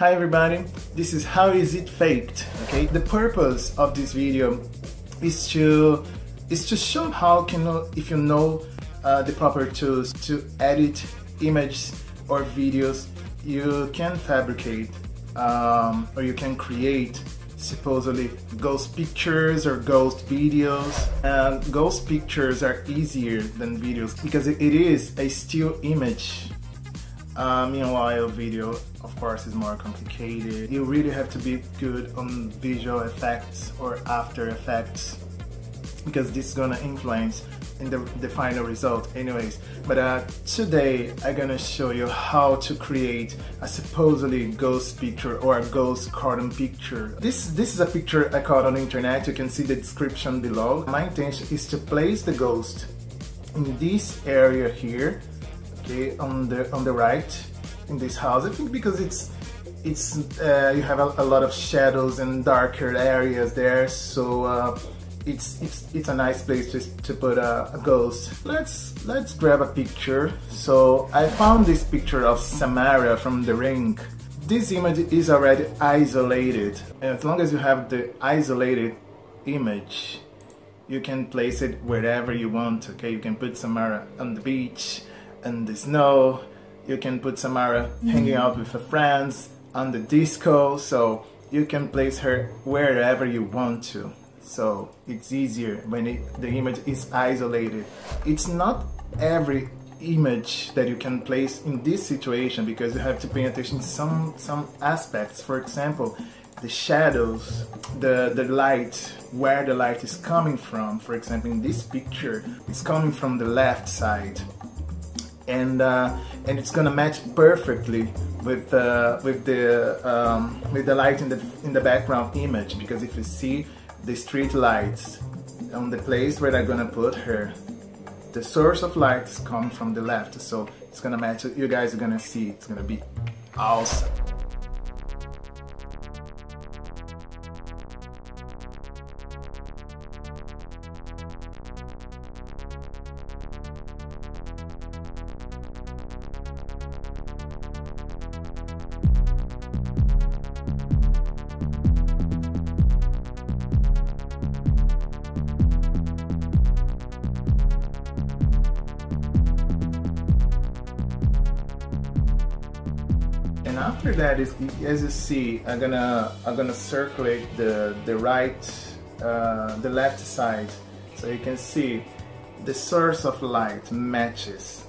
Hi everybody, this is How Is It Faked, okay? The purpose of this video is to is to show how can if you know uh, the proper tools to edit images or videos you can fabricate um, or you can create supposedly ghost pictures or ghost videos. And ghost pictures are easier than videos because it is a still image uh, meanwhile video of course is more complicated. You really have to be good on visual effects or after effects because this is gonna influence in the, the final result anyways. But uh, today I'm gonna show you how to create a supposedly ghost picture or a ghost cartoon picture. This this is a picture I caught on internet. You can see the description below. My intention is to place the ghost in this area here on the on the right in this house I think because it's it's uh, you have a, a, lot of shadows and darker areas there so uh, it's it's it's a nice place to, to put a, a, ghost. Let's let's grab a picture. So I found this picture of Samara from The Ring. This image is already isolated, and as long as you have the isolated image, you can place it wherever you want. Okay, you can put Samara on the beach, in the snow. You can put Samara hanging mm-hmm. out with her friends on the disco. So you can place her wherever you want to so it's easier when it, the image is isolated. It's not every image that you can place in this situation because you have to pay attention to some some aspects. For example, the shadows, the the light, where the light is coming from. For example, in this picture, it's coming from the left side, and uh, and it's gonna match perfectly with uh, with the um, with the light in the in the background image because if you see the street lights on the place where they're gonna put her the source of light is coming from the left so it's gonna match you guys are gonna see it's gonna be awesome after that is as you see I'm gonna I'm gonna circulate the the right uh, the left side. So you can see the source of light matches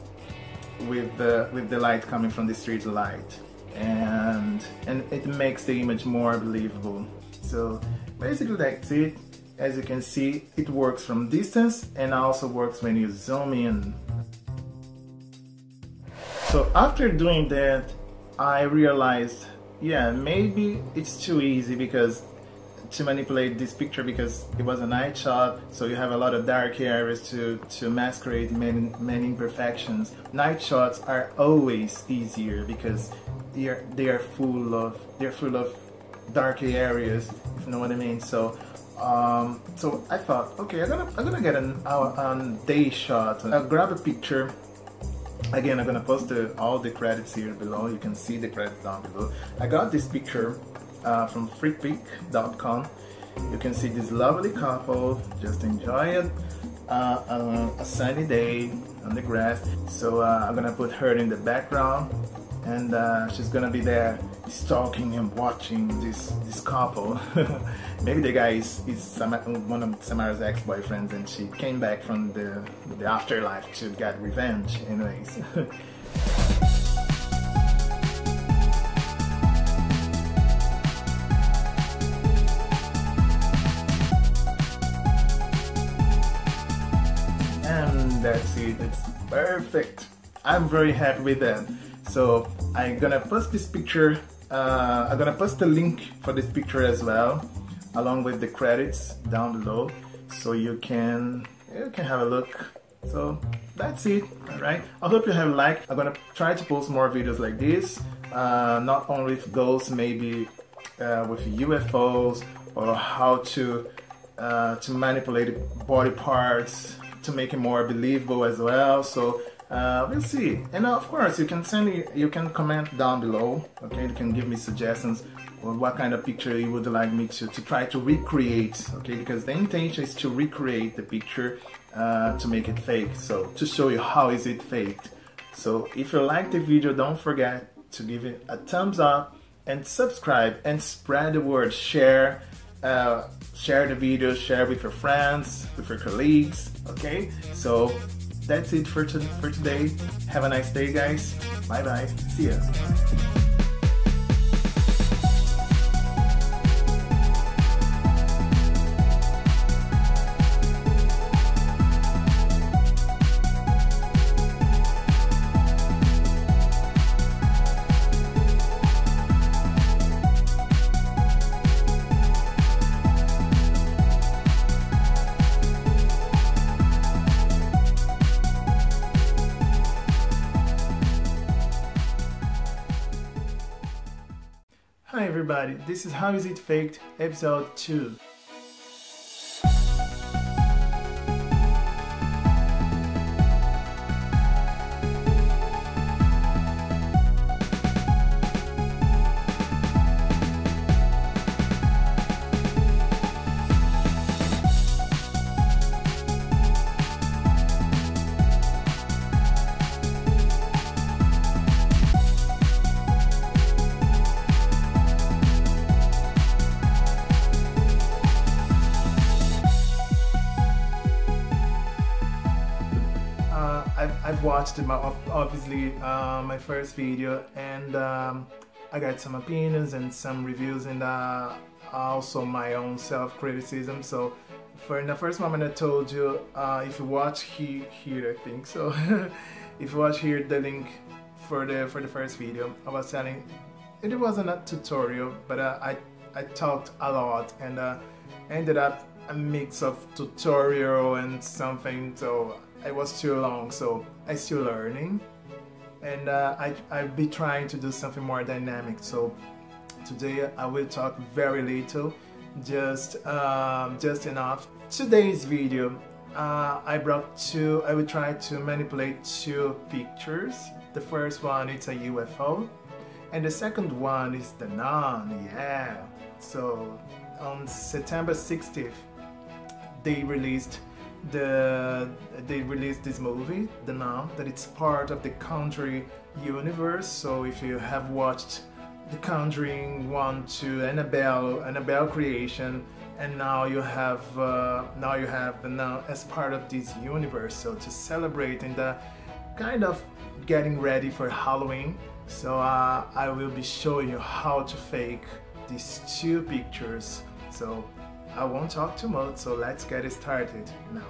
with the with the light coming from the street light. And and it makes the image more believable. So basically that's it. As you can see it works from distance and also works when you zoom in. So after doing that I realized, yeah, maybe it's too easy because to manipulate this picture because it was a night shot, so you have a lot of dark areas to, to masquerade many, many imperfections. Night shots are always easier because they are, they are full of they're full of dark areas, if you know what I mean. So um, so I thought, okay, I'm gonna I'm gonna get an, a, a day shot. I'll grab a picture Again, I'm gonna post the, all the credits here below. You can see the credits down below. I got this picture uh, from freakpic.com. You can see this lovely couple just enjoy it. Uh, uh, a sunny day on the grass. So uh, I'm gonna put her in the background and uh, she's gonna be there stalking and watching this this couple. Maybe the guy is, is one of Samara's ex-boyfriends and she came back from the, the afterlife to get revenge anyways. and that's it, it's perfect. I'm very happy with that. So I'm gonna post this picture, uh, I'm gonna post the link for this picture as well, along with the credits down below, so you can you can have a look. So that's it, alright? I hope you have liked. I'm gonna try to post more videos like this, uh, not only with ghosts, maybe uh, with UFOs, or how to uh, to manipulate body parts to make it more believable as well. So uh, we'll see. And uh, of course, you can send me, you can comment down below. Okay, you can give me suggestions or what kind of picture you would like me to, to try to recreate. Okay, because the intention is to recreate the picture uh, to make it fake. So to show you how is it faked. So if you like the video, don't forget to give it a thumbs up and subscribe and spread the word. Share, uh, share the video, share with your friends, with your colleagues. Okay, so that's it for, to for today. Have a nice day, guys. Bye bye. See ya. This is How Is It Faked episode 2. Watched my, obviously uh, my first video and um, I got some opinions and some reviews and uh, also my own self-criticism. So for in the first moment I told you uh, if you watch he, here I think so if you watch here the link for the for the first video. I was telling it wasn't a tutorial but uh, I, I talked a lot and uh, ended up a mix of tutorial and something so it was too long so I'm still learning. And uh, I'll be trying to do something more dynamic. So today I will talk very little just um, just enough. Today's video uh, I brought two I will try to manipulate two pictures. The first one is a UFO and the second one is the nun yeah. So on September 60th they released the they released this movie, The Nun, that it's part of the Conjuring universe. So if you have watched The Conjuring 1 to Annabelle, Annabelle creation, and now you have uh, now you have The Nun as part of this universe. So to celebrate and the kind of getting ready for Halloween. So uh, I will be showing you how to fake these two pictures. So I won't talk too much, so let's get it started now.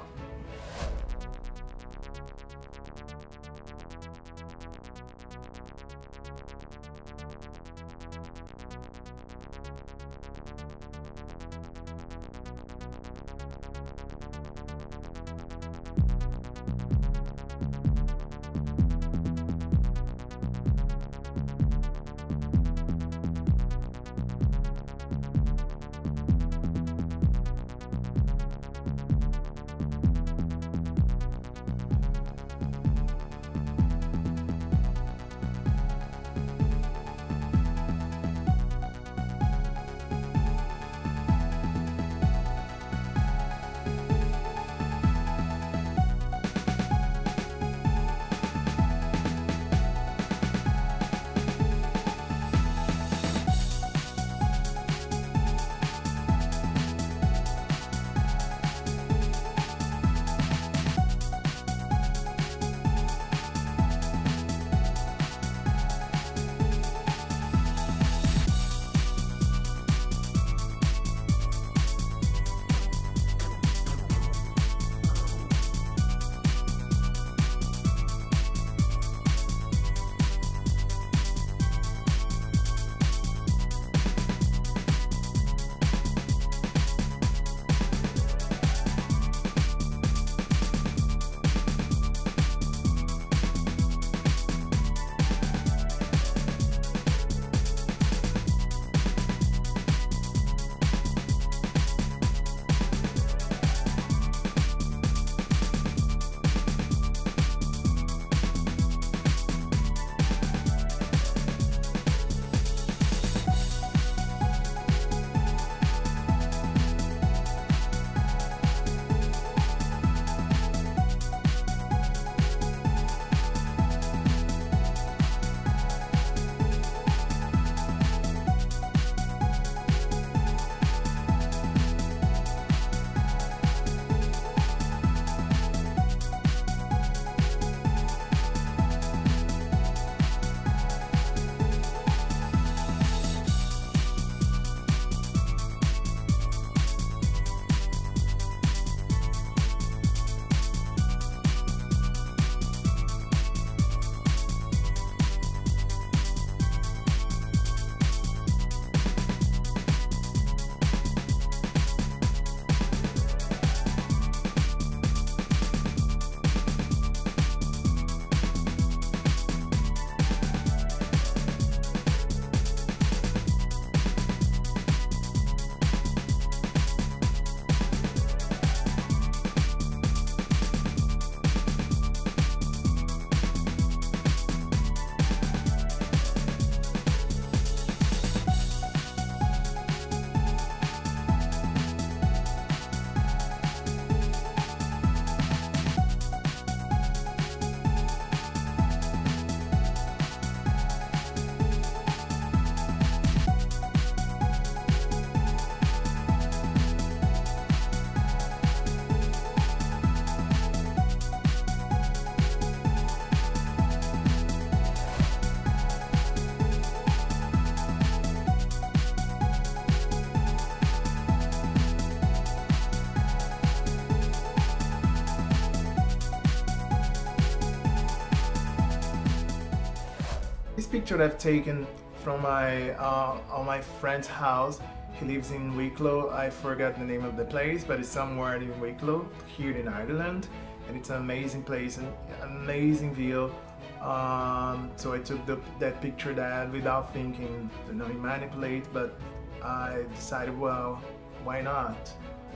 Picture I've taken from my uh, on my friend's house. He lives in Wicklow. I forgot the name of the place, but it's somewhere in Wicklow, here in Ireland, and it's an amazing place, an amazing view. Um, so I took the, that picture that without thinking, you know, manipulate, but I decided, well, why not?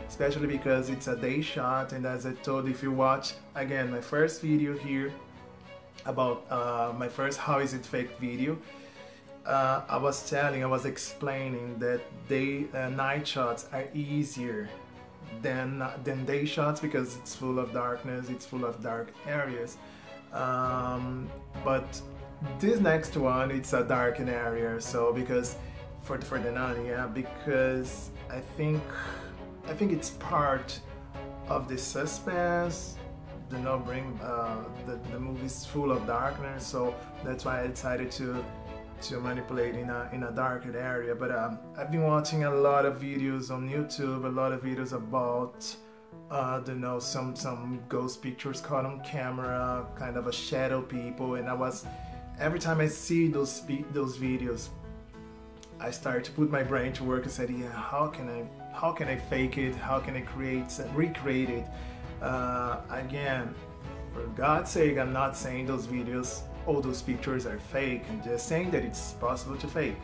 Especially because it's a day shot, and as I told, if you watch again my first video here about uh, my first how is it fake video, uh, I was telling, I was explaining that day uh, night shots are easier than than day shots because it's full of darkness, it's full of dark areas. Um, but this next one, it's a darkened area, so because for for the nun, yeah, because I think I think it's part of the suspense. You know, bring uh, the the movie's full of darkness, so that's why I decided to to manipulate in a in a darker area. But um, I've been watching a lot of videos on YouTube, a lot of videos about uh, I don't know some some ghost pictures caught on camera, kind of a shadow people, and I was every time I see those those videos, I start to put my brain to work and said, yeah, how can I how can I fake it? How can I create recreate it? Uh, again, for God's sake, I'm not saying those videos all those pictures are fake I'm just saying that it's possible to fake.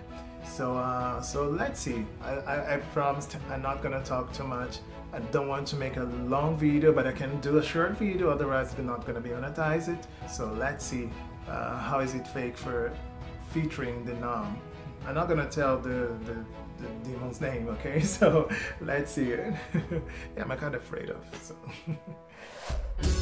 So, uh, so let's see. I, I, I promised I'm not gonna talk too much. I don't want to make a long video, but I can do a short video, otherwise it's not gonna be monetized. It. So let's see uh, how is it fake for featuring the nun. I'm not gonna tell the, the, the demon's name, okay? So let's see it. yeah, I'm kind of afraid of. So.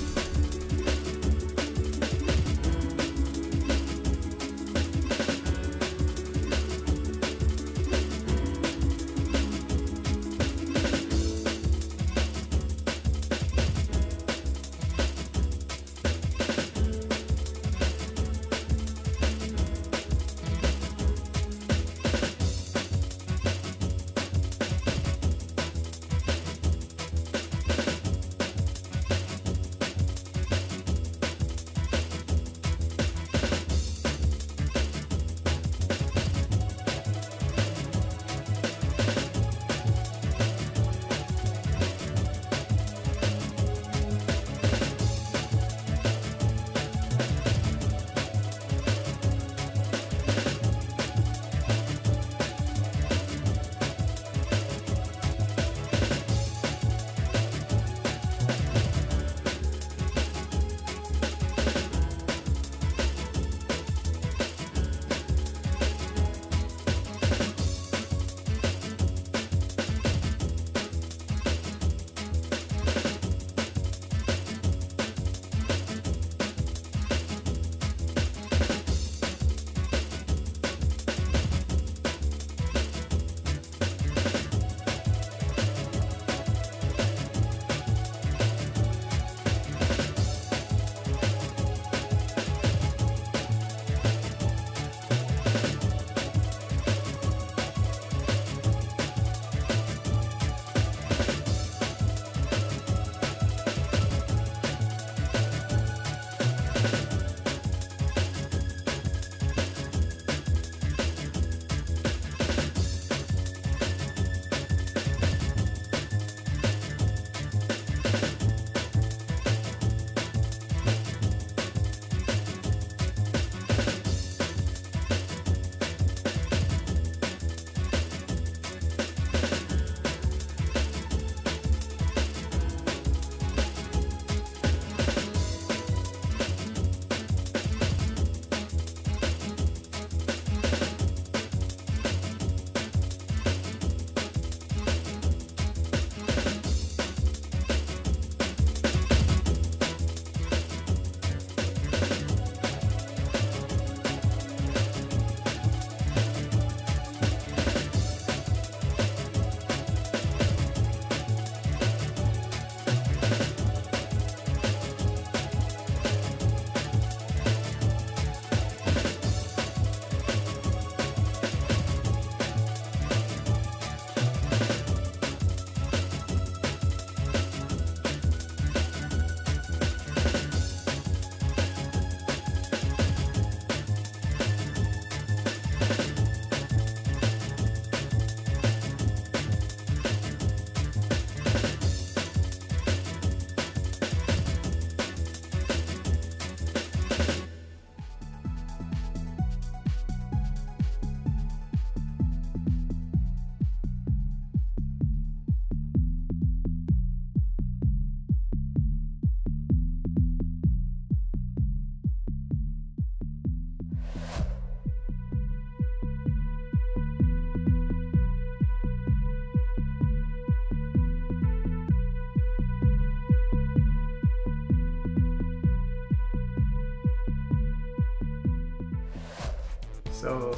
So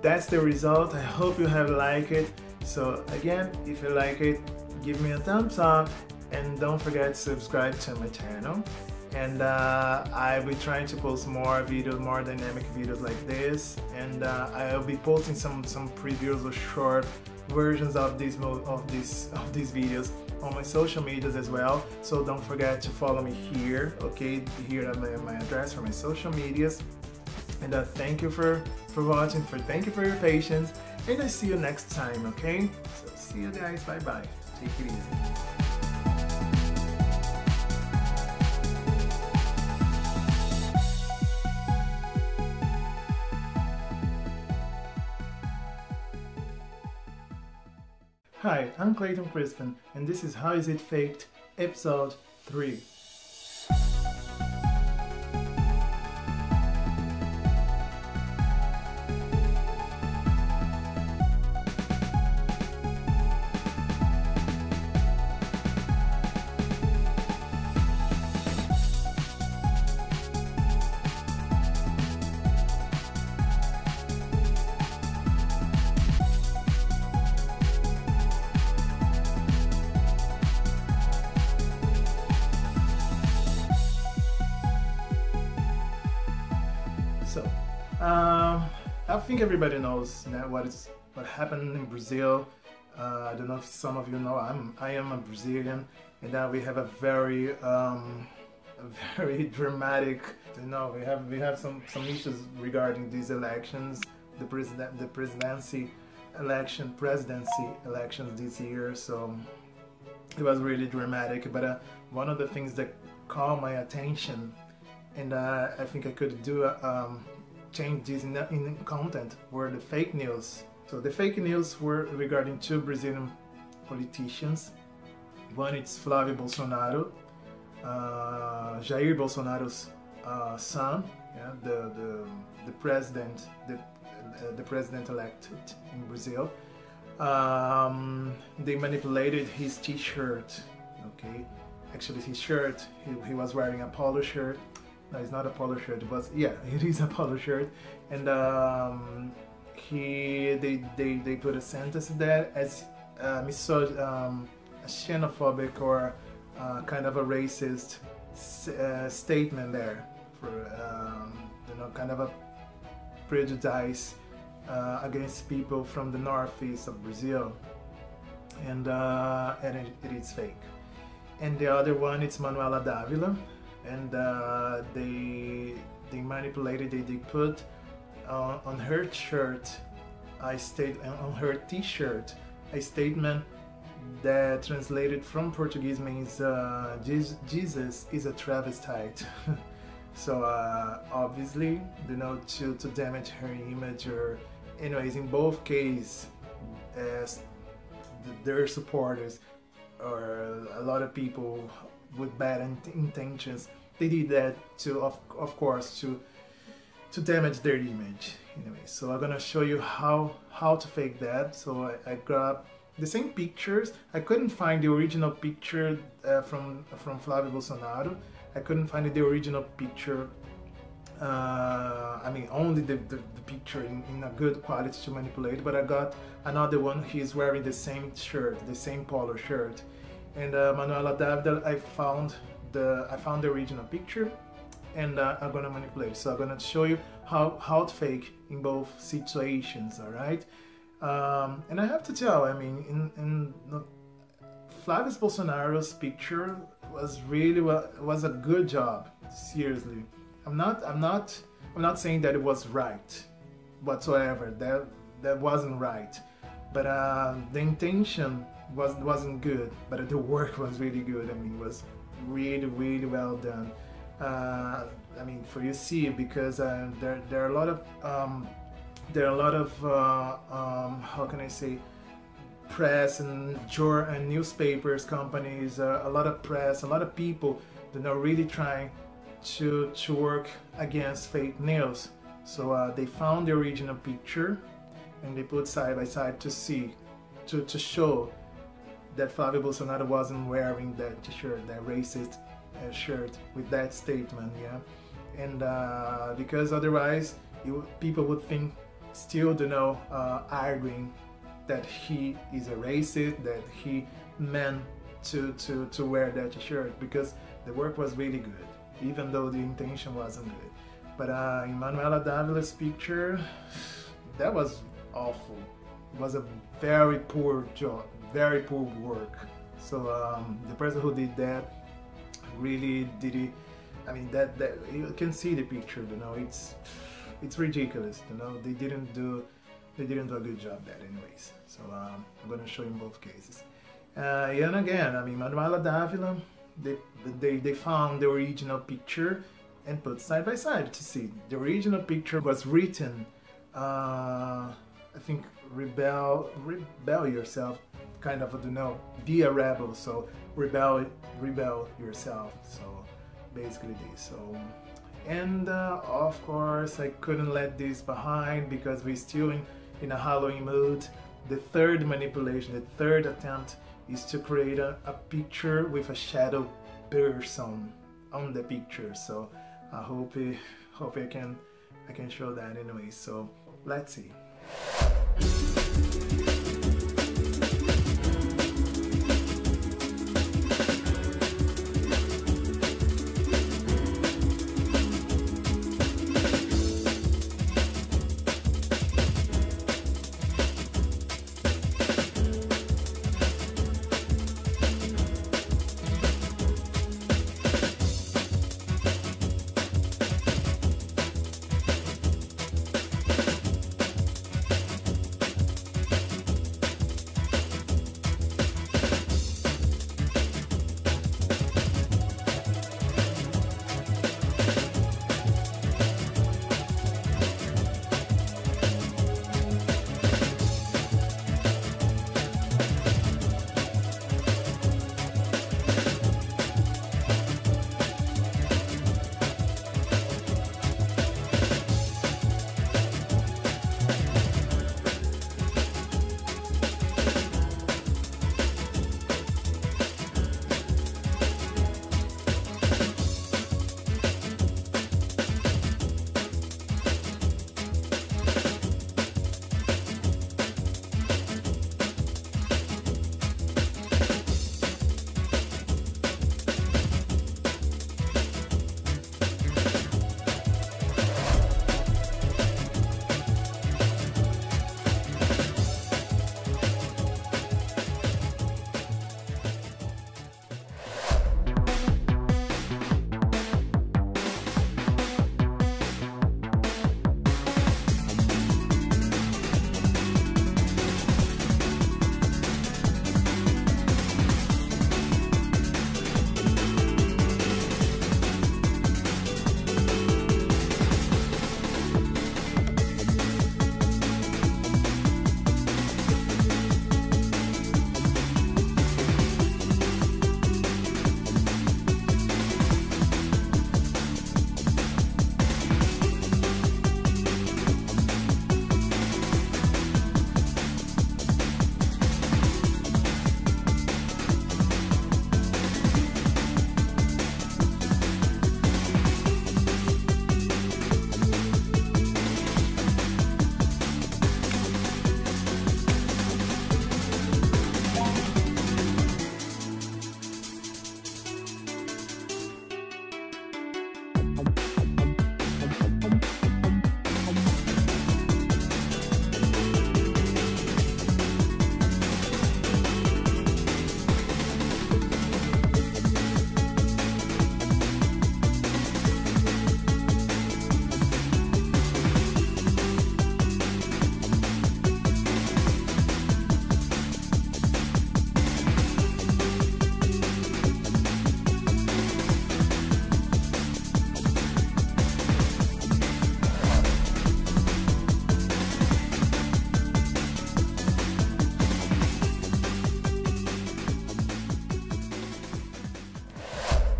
that's the result. I hope you have liked it. So again, if you like it, give me a thumbs up. And don't forget to subscribe to my channel. And uh, I'll be trying to post more videos, more dynamic videos like this. And uh, I'll be posting some some previews or short versions of these of these of these videos on my social medias as well. So don't forget to follow me here okay? Here at my, my address for my social medias. And uh, thank you for for watching for thank you for your patience and I see you next time okay? So see you guys bye bye take it easy. Hi, I'm Clayton Crispim, and this is How Is It Faked, Episode 3. Everybody knows now what is what happened in Brazil. Uh, I don't know if some of you know. I'm I am a Brazilian, and now we have a very um, a very dramatic. You know, we have we have some some issues regarding these elections, the president the presidency election presidency elections this year. So it was really dramatic. But uh, one of the things that caught my attention and uh, I think I could do um, change this in, in content were the fake news. So the fake news were regarding two Brazilian politicians. One is Flávio Bolsonaro, uh, Jair Bolsonaro's uh, son, yeah, the, the the president, the uh, the president elected in Brazil. Um, they manipulated his T-shirt. Okay, actually his shirt. He, he was wearing a polo shirt no, it's not a polo shirt, but yeah, it is a polo shirt. And um, he, they, they, they put a sentence there as uh, misog- um, xenophobic or uh, kind of a racist uh, statement there for um, you know kind of a prejudice uh, against people from the northeast of Brazil, and uh, and it, it is fake. And the other one it's Manuela Davila, and uh, they they manipulated they, they put uh, on her shirt I state on her t-shirt a statement that translated from Portuguese means uh, Jesus is a travestite. So uh, obviously you know to, to damage her image or anyways in both cases as their supporters or a lot of people with bad intentions. They did that to, of, of course, to to damage their image. Anyway, so I'm gonna show you how how to fake that. So I, I grabbed the same pictures. I couldn't find the original picture uh, from from Flávio Bolsonaro. I couldn't find the original picture. Uh, I mean, only the, the, the picture in, in, a good quality to manipulate, but I got another one. He's wearing the same shirt, the same polo shirt and uh, Manuela Davila, I found the I found the original picture and uh, I'm gonna manipulate. So I'm gonna show you how, how to fake in both situations, all right? Um, and I have to tell, I mean, in, in the, Flavius Bolsonaro's picture was really was a good job. Seriously, I'm not I'm not I'm not saying that it was right whatsoever. That that wasn't right, but uh, the intention was wasn't good, but the work was really good. I mean, it was really really well done. Uh, I mean, for you see, because uh, there there are a lot of um, there are a lot of uh, um, how can I say press and jur- and newspapers companies, uh, a lot of press, a lot of people that are really trying to to work against fake news. So uh, they found the original picture and they put side by side to see, to, to show that Flávio Bolsonaro wasn't wearing that shirt, that racist uh, shirt with that statement, yeah. And uh, because otherwise, you, people would think still, you know, uh, arguing that he is a racist, that he meant to, to, to wear that shirt because the work was really good, even though the intention wasn't good. But uh, in Manuela Davila's picture, that was awful. It was a very poor job, very poor work. So um, the person who did that really did it. I mean, that that you can see the picture. You know, it's it's ridiculous. You know, they didn't do they didn't do a good job there, anyways. So um, I'm gonna show you in both cases. Uh, and again, I mean, Manuela Davila, they, they they found the original picture and put side by side to see. The original picture was written. Uh, I think rebel, rebel yourself, kind of, you know, be a rebel. So rebel, rebel yourself. So basically this. So, and uh, of course, I couldn't let this behind because we're still in, in a Halloween mood. The third manipulation, the third attempt is to create a, a picture with a shadow person on the picture. So I hope, hope I can, I can show that anyway. So let's see.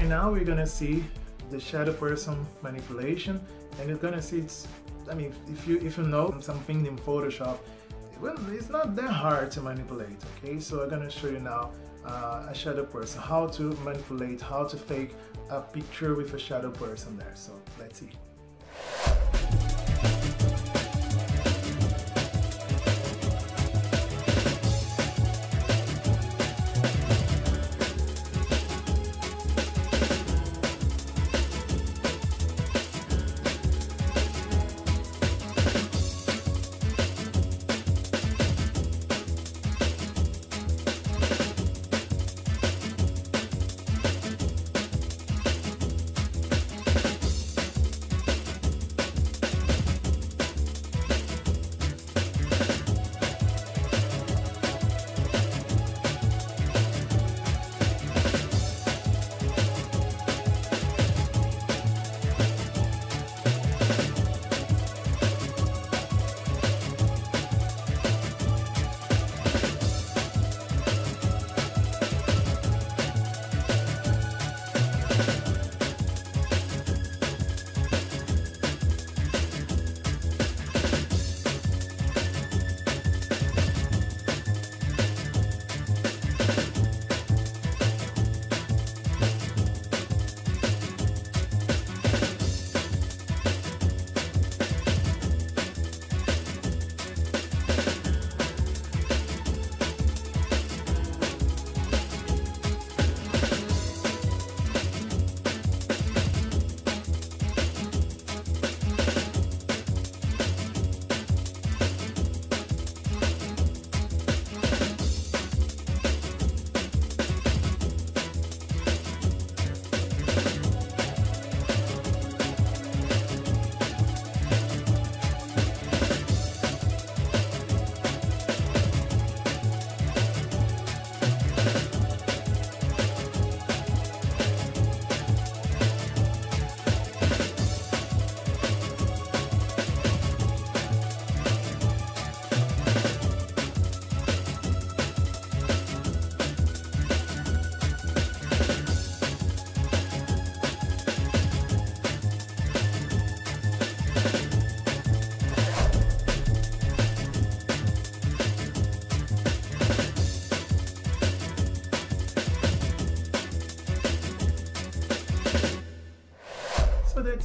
Now we're gonna see the shadow person manipulation. And you're gonna see it's I mean if you if you know something in Photoshop well it's not that hard to manipulate okay? So I'm gonna show you now uh, a shadow person how to manipulate how to fake a picture with a shadow person there. So let's see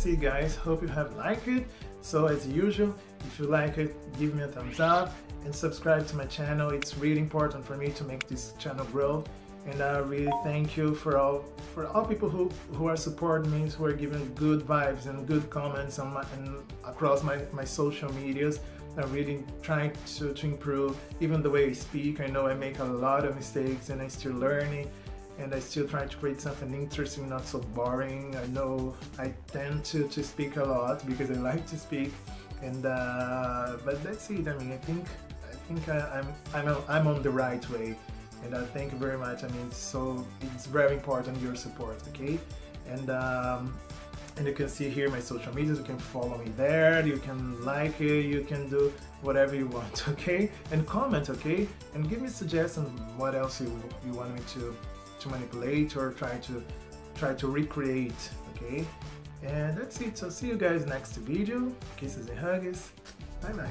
it guys. Hope you have liked it. So as usual, if you like it, give me a thumbs up and subscribe to my channel. It's really important for me to make this channel grow. And I really thank you for all for all people who, who are supporting me, who are giving good vibes and good comments on my and across my, my social medias. I'm really trying to, to improve even the way I speak. I know I make a lot of mistakes and I'm still learning and I still try to create something interesting, not so boring. I know I tend to, to speak a lot because I like to speak, and uh, but that's it. I mean, I think I think I, am I'm, I'm I'm on the right way, and I thank you very much. I mean, so it's very important your support, okay? And um, and you can see here my social medias. You can follow me there. You can like it. You can do whatever you want, okay? And comment, okay? And give me suggestions. What else you you want me to to manipulate or try to try to recreate okay? And that's it. So see you guys next video. Kisses and hugs bye bye.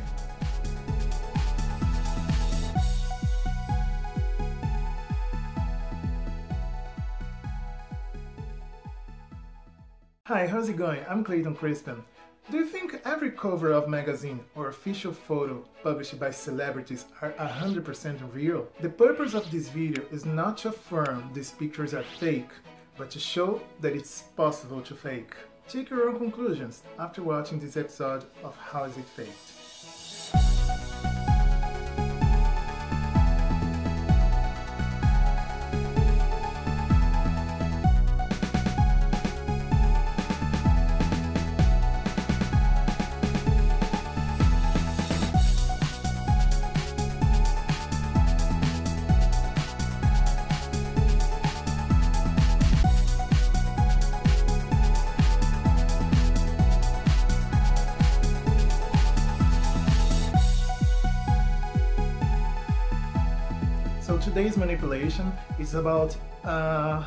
Hi, how's it going? I'm Clayton Crispim. Do you think every cover of magazine or official photo published by celebrities are 100% real? The purpose of this video is not to affirm these pictures are fake, but to show that it's possible to fake. Take your own conclusions after watching this episode of How Is It Faked. Today's manipulation is about uh,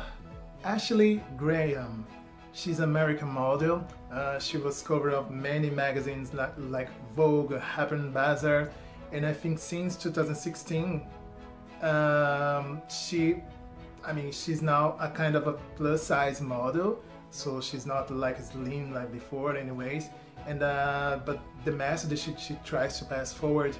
Ashley Graham. She's an American model. Uh, she was cover of many magazines like, like Vogue, Harper's Bazaar, and I think since 2016, um, she, I mean, she's now a kind of a plus size model. So she's not like slim like before, anyways. And uh, but the message she, she tries to pass forward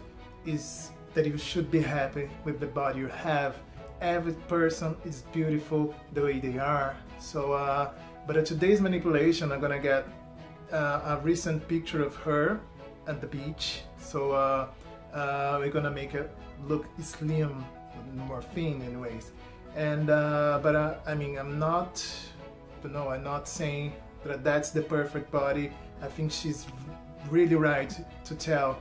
is that you should be happy with the body you have. Every person is beautiful the way they are. So, uh, but at today's manipulation, I'm gonna get uh, a recent picture of her at the beach. So uh, uh we're gonna make it look slim, more thin, anyways. And uh, but uh, I mean, I'm not, no, I'm not saying that that's the perfect body. I think she's really right to tell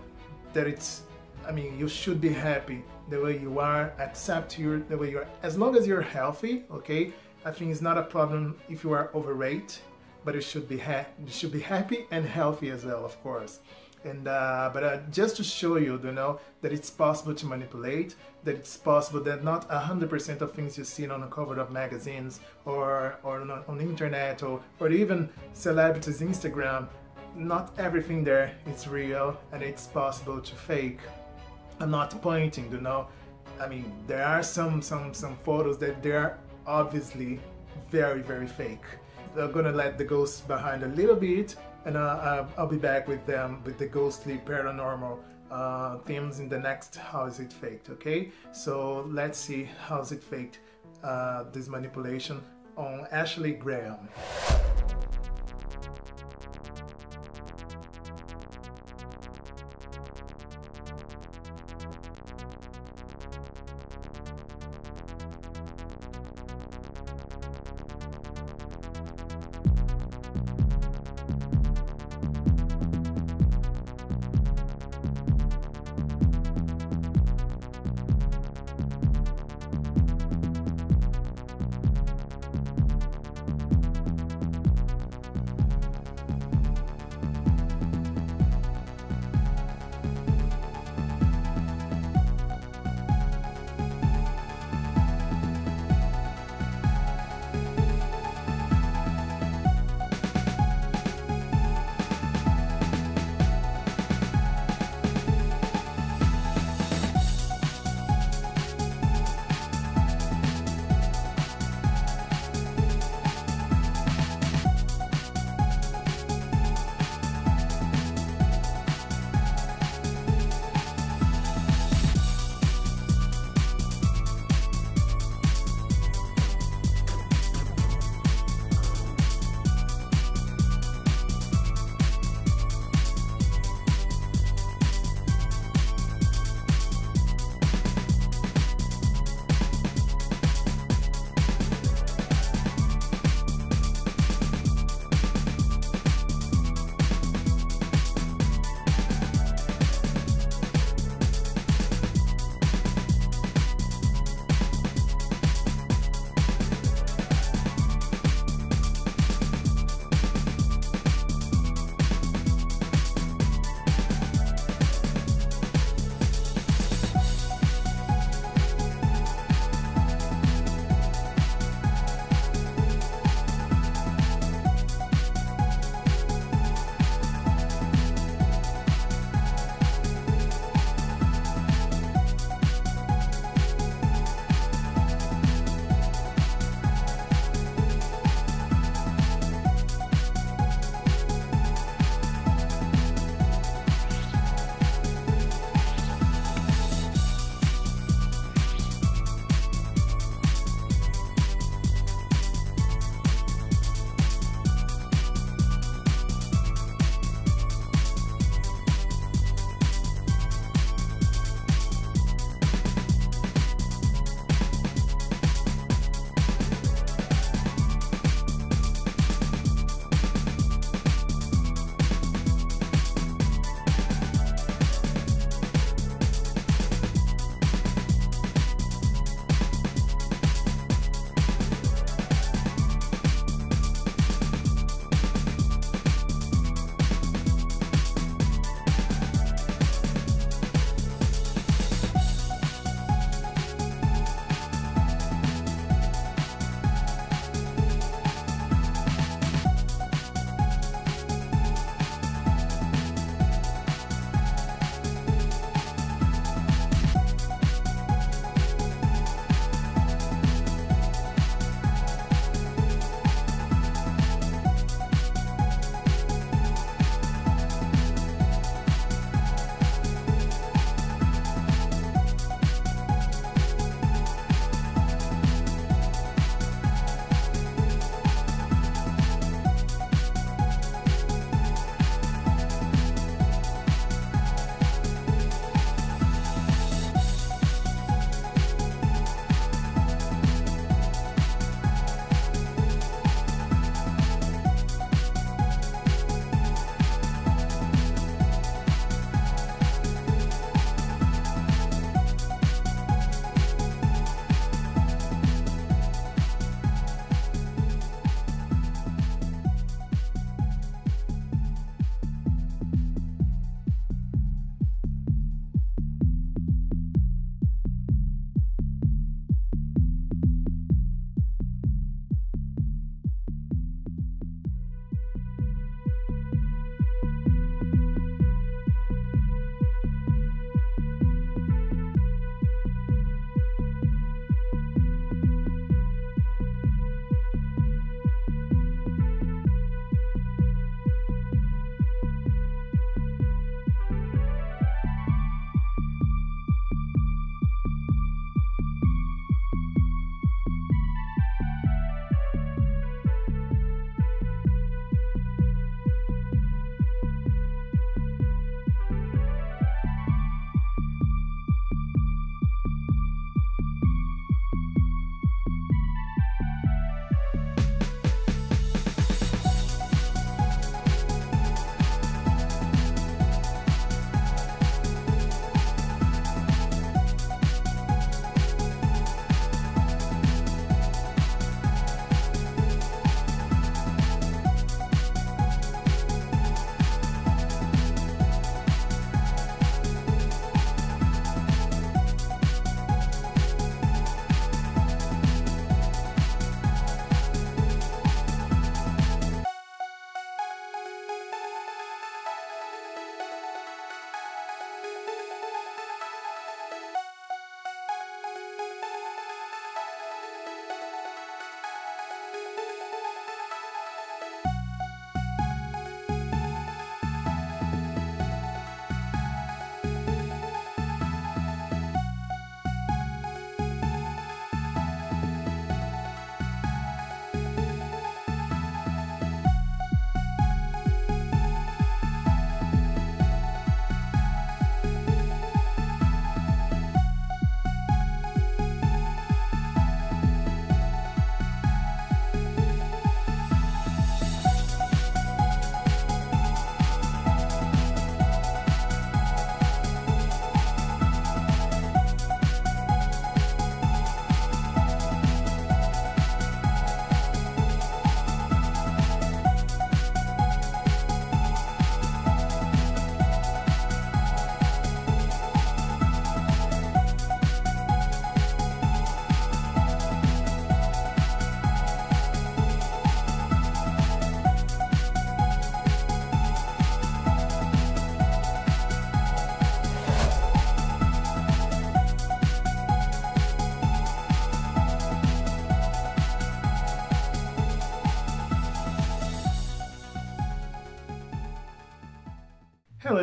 that it's I mean, you should be happy the way you are, accept your the way you are. As long as you're healthy, okay, I think it's not a problem if you are overweight, but you should be ha- you should be happy and healthy as well, of course. And uh, but uh, just to show you, you know, that it's possible to manipulate, that it's possible that not hundred percent of things you see on the cover of magazines or or on, on the internet or or even celebrities' Instagram, not everything there is real, and it's possible to fake. I'm not pointing, you know. I mean, there are some some some photos that they're obviously very very fake. They're gonna let the ghosts behind a little bit, and uh, uh, I'll be back with them with the ghostly paranormal uh, themes in the next How Is It Faked? Okay, so let's see how's it faked uh, this manipulation on Ashley Graham.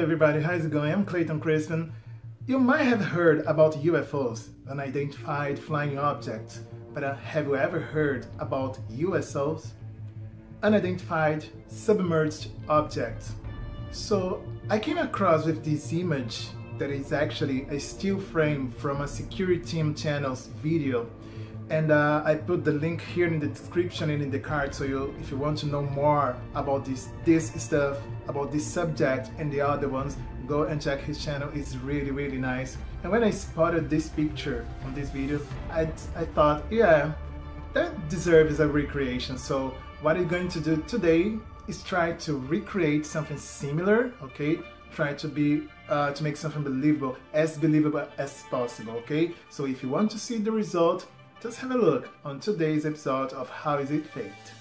Everybody, how's it going? I'm Clayton Crispim. You might have heard about UFOs, unidentified flying objects, but uh, have you ever heard about USOs? Unidentified submerged objects. So I came across with this image that is actually a still frame from a SecureTeam channel's video and uh, I put the link here in the description and in the card so you if you want to know more about this this stuff about this subject and the other ones go and check his channel. It's really really nice. And when I spotted this picture on this video I, I thought yeah that deserves a recreation. So what I'm going to do today is try to recreate something similar okay? Try to be uh, to make something believable as believable as possible okay? So if you want to see the result just have a look on today's episode of How Is It Faked?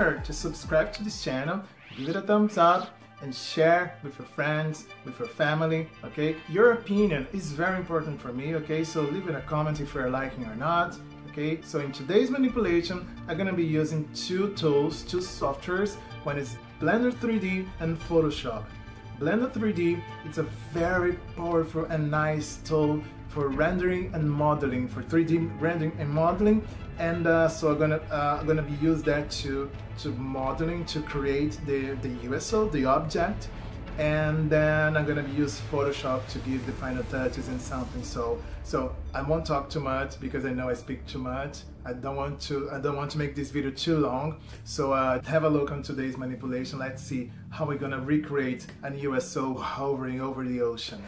Sure to subscribe to this channel, give it a thumbs up, and share with your friends, with your family, okay? Your opinion is very important for me, okay? So leave in a comment if you're liking or not, okay? So in today's manipulation, I'm gonna be using two tools, two softwares. One is Blender 3D and Photoshop. Blender 3D, it's a very powerful and nice tool for rendering and modeling, for 3D rendering and modeling. And uh, so I'm gonna uh, gonna be use that to to modeling to create the the USO, the object, and then I'm gonna be use Photoshop to give the final touches and something. So so I won't talk too much because I know I speak too much. I don't want to I don't want to make this video too long. So uh, have a look on today's manipulation. Let's see how we're gonna recreate an USO hovering over the ocean.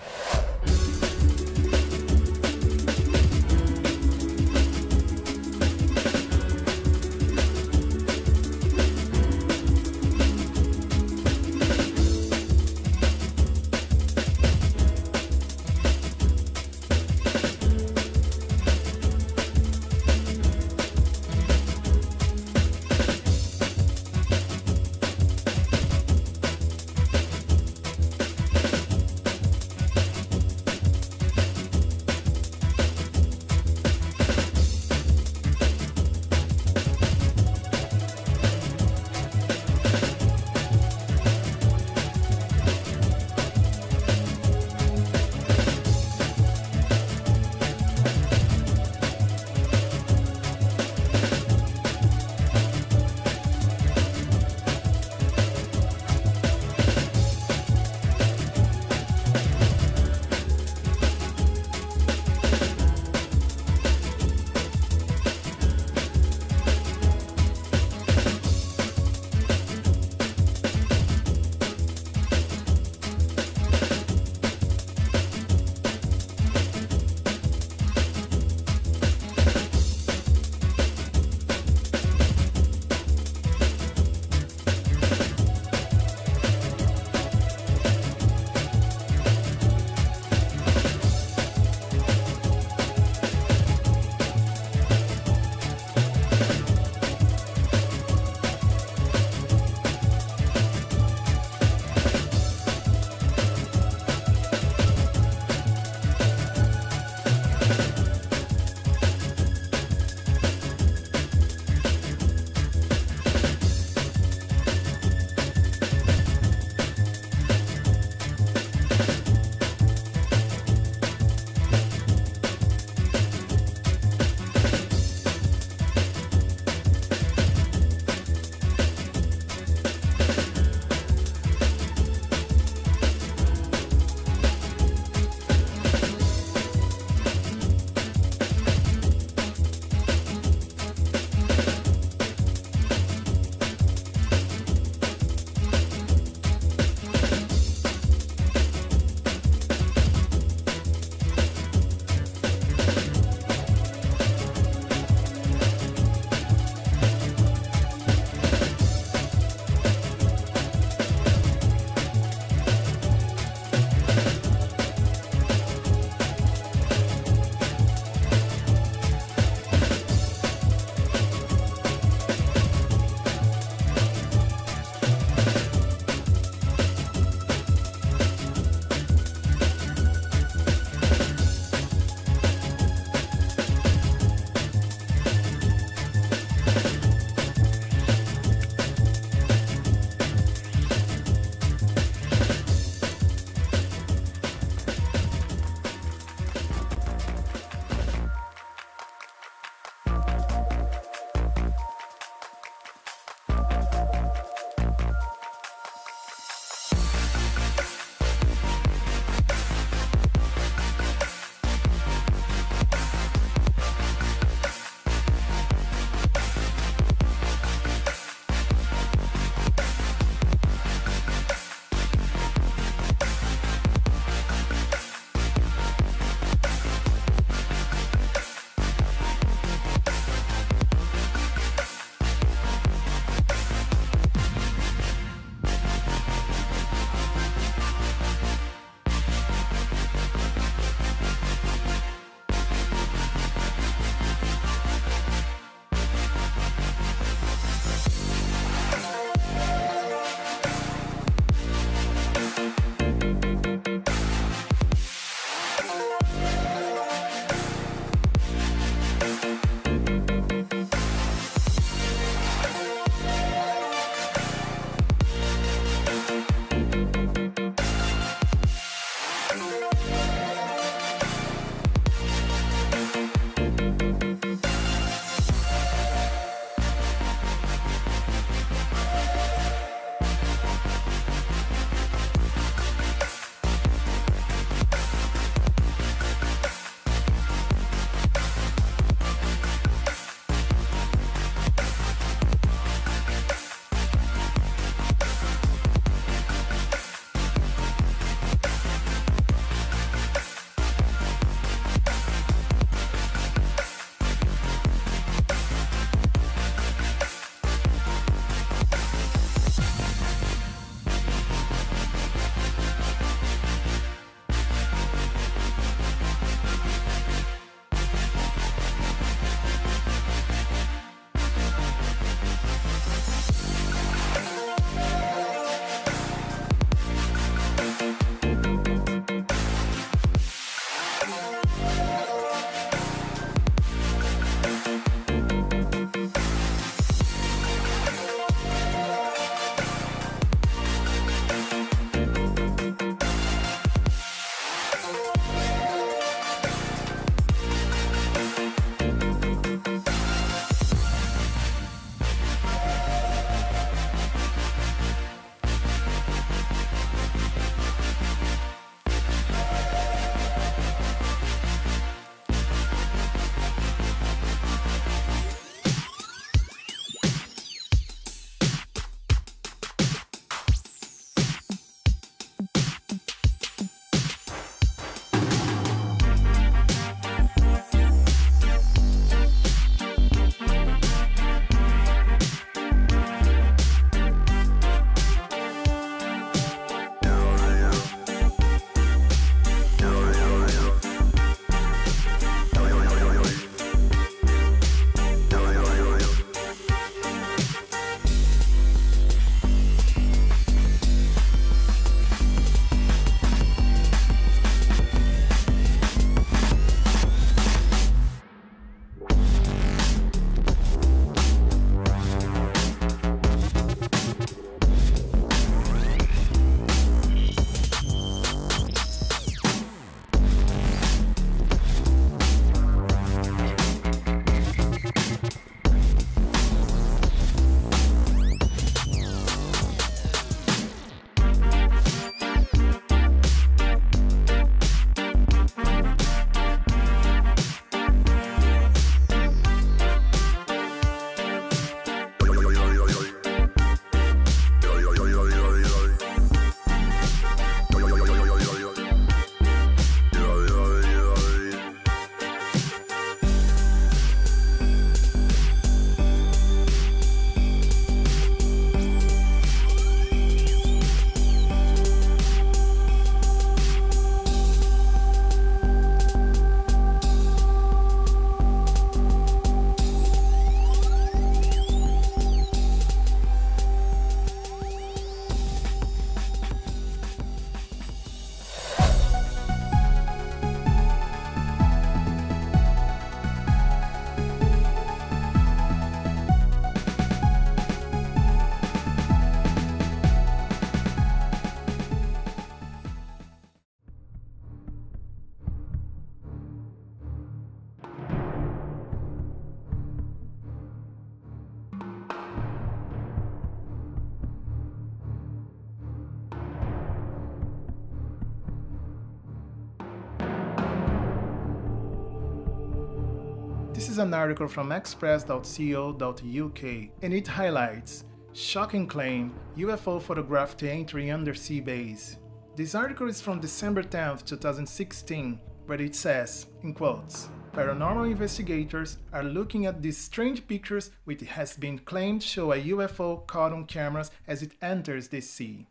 Is an article from express.co.uk and it highlights Shocking claim UFO photographed entering undersea base. This article is from December 10, 2016, where it says, in quotes, Paranormal investigators are looking at these strange pictures which has been claimed show a UFO caught on cameras as it enters the sea.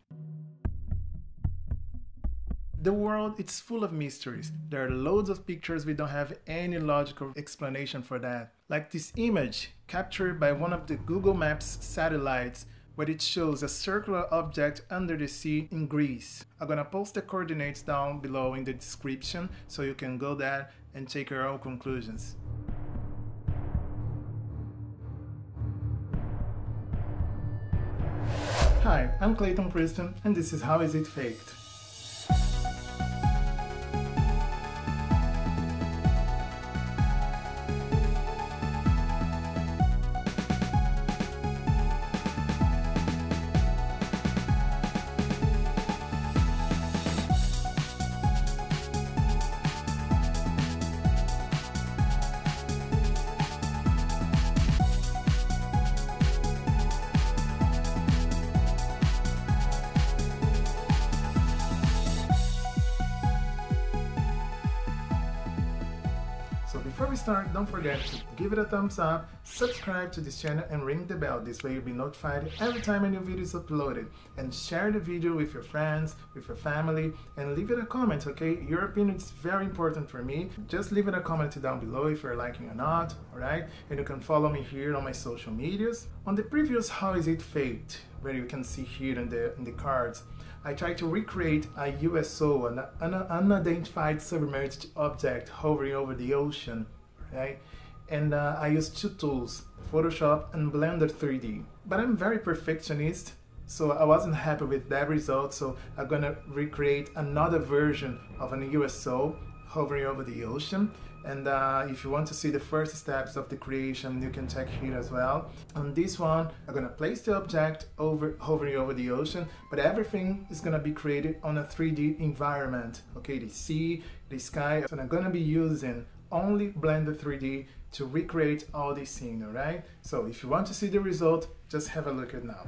The world is full of mysteries. There are loads of pictures we don't have any logical explanation for that. Like this image captured by one of the Google Maps satellites where it shows a circular object under the sea in Greece. I'm gonna post the coordinates down below in the description so you can go there and take your own conclusions. Hi, I'm Clayton Preston and this is How Is It Faked? Forget to give it a thumbs up, subscribe to this channel and ring the bell. This way you'll be notified every time a new video is uploaded. And share the video with your friends, with your family, and leave it a comment, okay? Your opinion is very important for me. Just leave it a comment down below if you're liking or not, alright? And you can follow me here on my social medias. On the previous How Is It Faked, where you can see here in the, in the cards, I tried to recreate a USO, an, an unidentified submerged object hovering over the ocean right? And uh, I use two tools, Photoshop and Blender 3D. But I'm very perfectionist, so I wasn't happy with that result, so I'm gonna recreate another version of an USO hovering over the ocean. And uh, if you want to see the first steps of the creation, you can check here as well. On this one, I'm gonna place the object over hovering over the ocean, but everything is gonna be created on a 3D environment. Okay, the sea, the sky. and I'm gonna be using only Blender 3D to recreate all these scene, alright? So if you want to see the result, just have a look at now.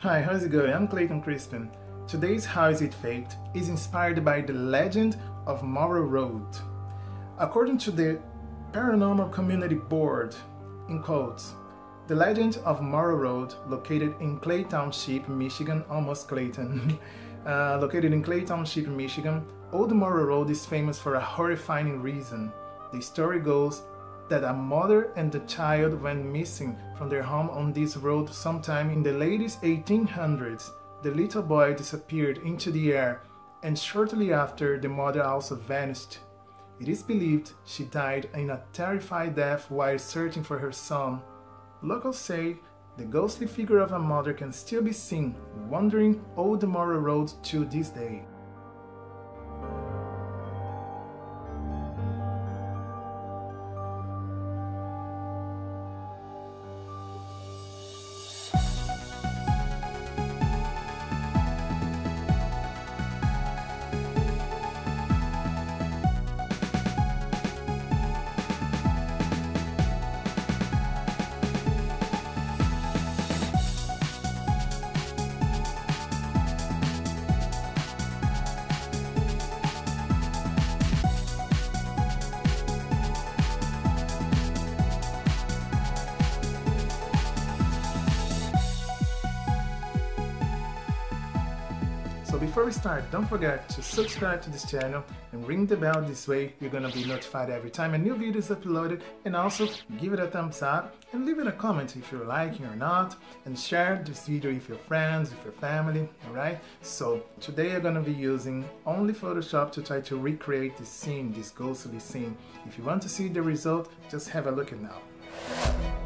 Hi, how's it going? I'm Clayton Crispim. Today's How Is It Faked is inspired by the legend of Morrow Road. According to the Paranormal Community Board, in quotes, the legend of Morrow Road, located in Clay Township, Michigan, almost Clayton, uh, located in Clay Township, Michigan, Old Morrow Road is famous for a horrifying reason. The story goes that a mother and a child went missing from their home on this road sometime in the late 1800s. The little boy disappeared into the air, and shortly after, the mother also vanished. It is believed she died in a terrified death while searching for her son. Locals say the ghostly figure of a mother can still be seen wandering Old Morrow Road to this day. Don't forget to subscribe to this channel and ring the bell this way you're gonna be notified every time a new video is uploaded and also give it a thumbs up and leave it a comment if you're liking or not and share this video with your friends, with your family, alright? So today I'm gonna be using only Photoshop to try to recreate this scene, this ghostly scene. If you want to see the result, just have a look at now.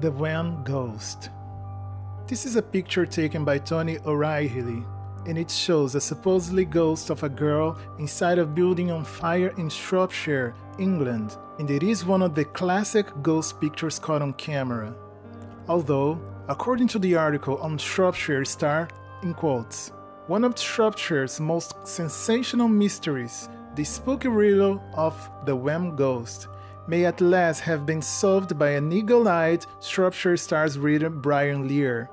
The Wem Ghost. This is a picture taken by Tony O'Reilly, and it shows a supposedly ghost of a girl inside a building on fire in Shropshire, England, and it is one of the classic ghost pictures caught on camera. Although, according to the article on Shropshire Star, in quotes, one of Shropshire's most sensational mysteries, the spooky riddle of the Wem ghost, may at last have been solved by an eagle eyed Shropshire Star's reader Brian Lear.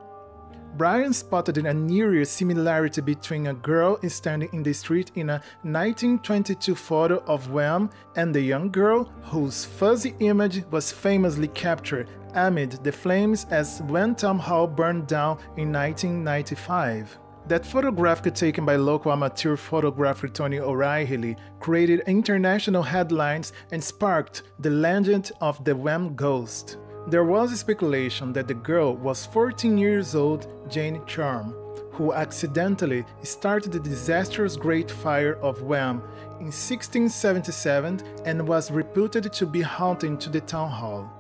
Brian spotted an eerie similarity between a girl standing in the street in a 1922 photo of Wem and the young girl whose fuzzy image was famously captured amid the flames as Wem Town Hall burned down in 1995. That photograph taken by local amateur photographer Tony O'Reilly created international headlines and sparked the legend of the Wem ghost. There was speculation that the girl was 14 years old Jane Churm, who accidentally started the disastrous Great Fire of Wem in 1677 and was reputed to be haunting to the town hall.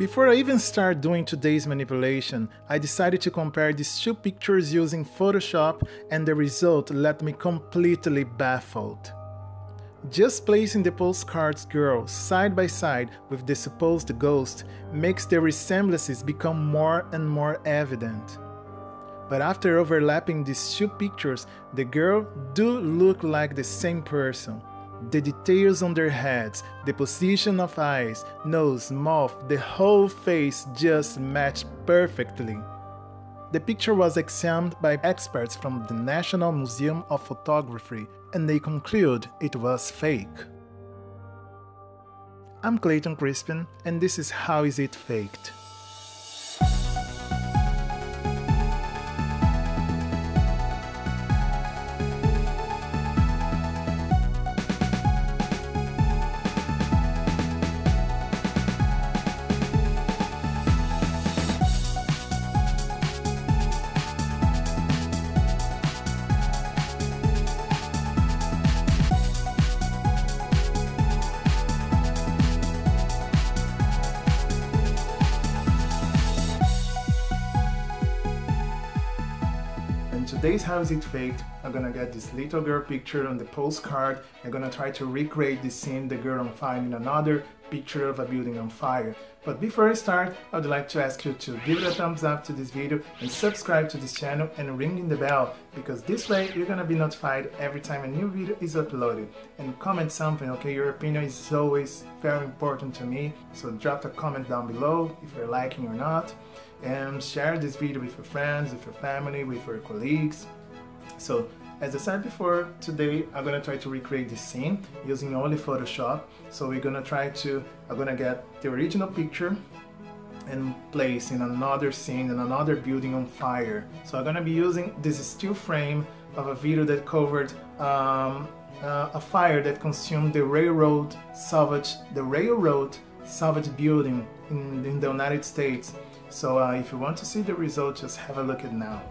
Before I even start doing today's manipulation, I decided to compare these two pictures using Photoshop and the result left me completely baffled. Just placing the postcard's girl side by side with the supposed ghost makes the resemblances become more and more evident. But after overlapping these two pictures, the girl do look like the same person. The details on their heads, the position of eyes, nose, mouth, the whole face just matched perfectly. The picture was examined by experts from the National Museum of Photography and they conclude it was fake. I'm Clayton Crispim and this is How Is It Faked? How Is It Faked, I'm gonna get this little girl picture on the postcard. I'm gonna try to recreate the scene the girl on fire in another picture of a building on fire. But before I start, I would like to ask you to give it a thumbs up to this video and subscribe to this channel and ring in the bell because this way you're gonna be notified every time a new video is uploaded. And comment something, okay? Your opinion is always very important to me, so drop a comment down below if you're liking or not and share this video with your friends, with your family, with your colleagues. So as I said before, today I'm gonna try to recreate this scene using only Photoshop. So we're gonna try to, I'm gonna get the original picture and place in another scene in another building on fire. So I'm gonna be using this still frame of a video that covered um, uh, a fire that consumed the railroad salvage, the railroad salvage building in, in the United States. So uh, if you want to see the result, just have a look at now.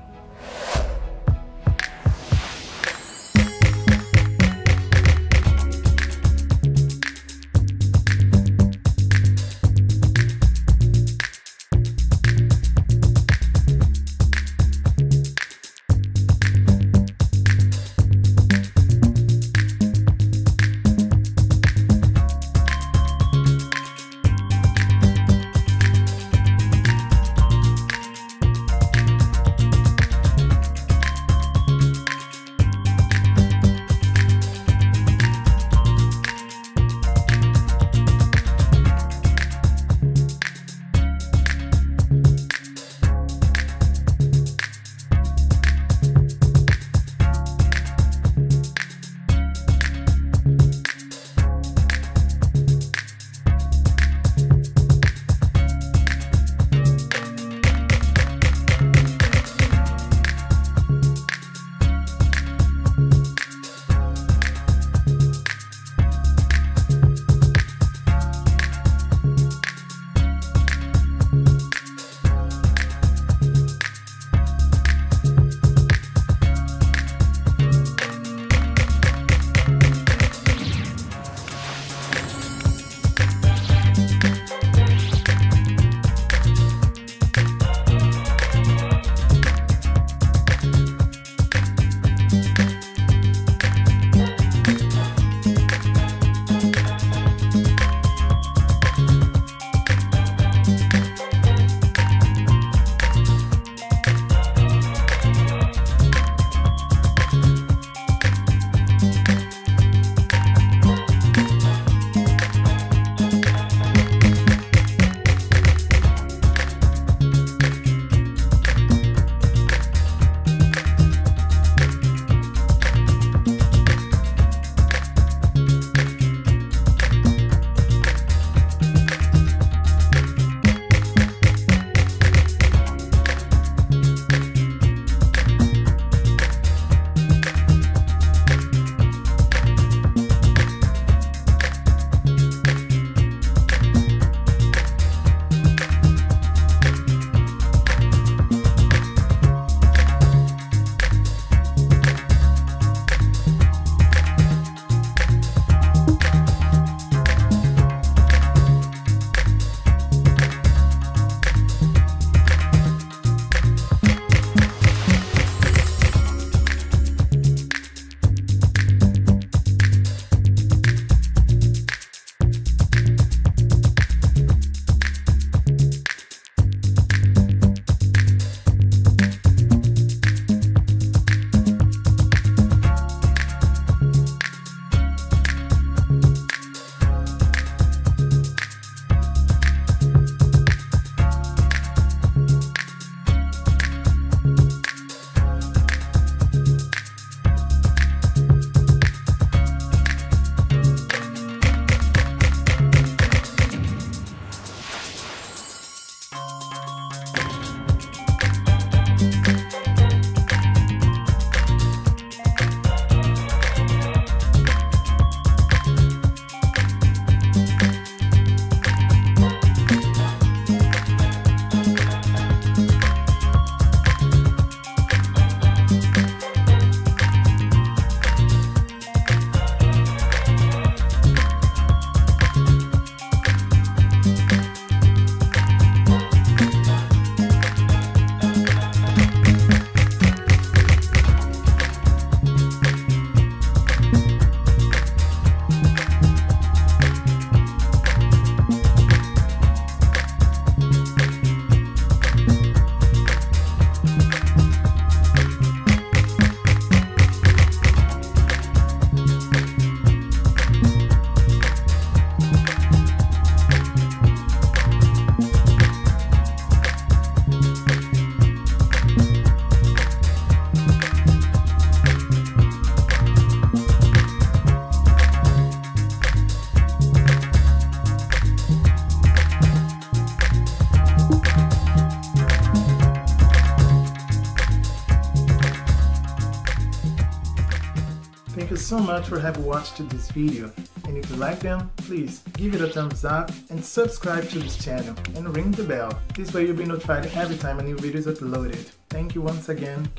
So much for having watched this video. And if you like them, please give it a thumbs up and subscribe to this channel and ring the bell. This way you'll be notified every time a new video is uploaded. Thank you once again.